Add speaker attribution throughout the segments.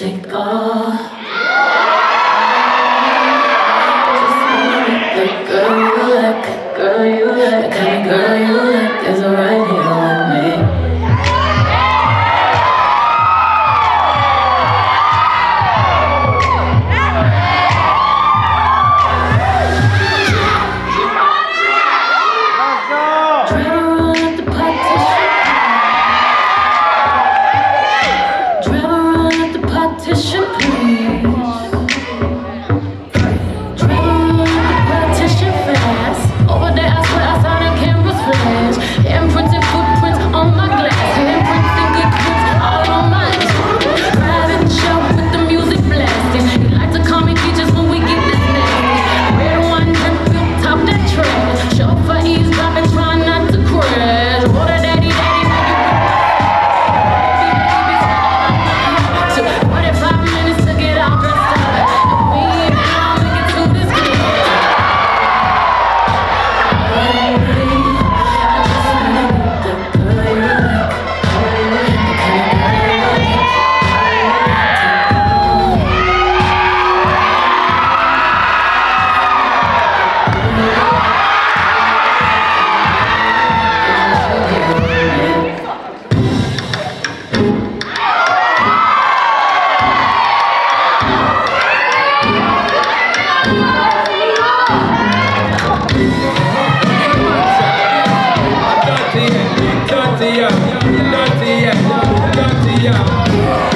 Speaker 1: Take all question.
Speaker 2: dirty, dirty, dirty, dirty, dirty, dirty,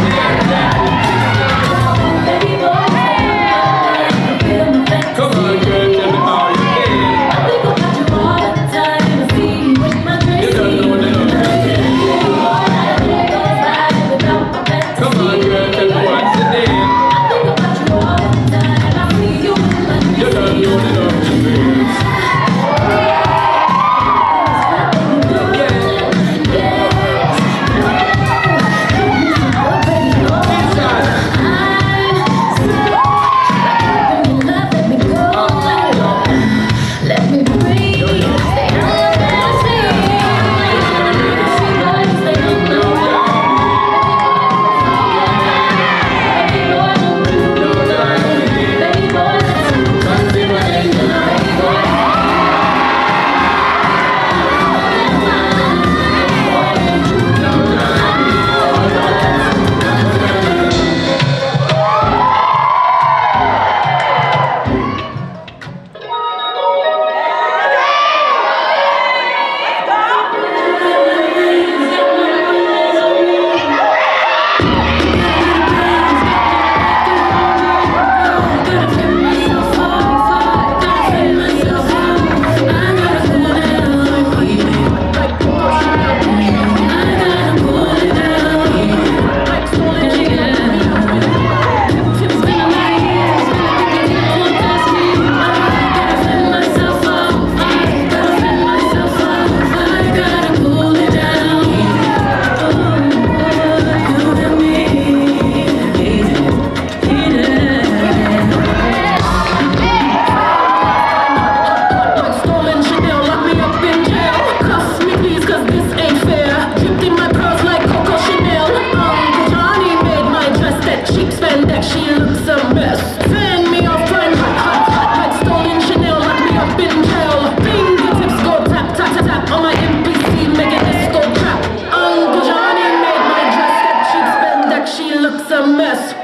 Speaker 1: Yes.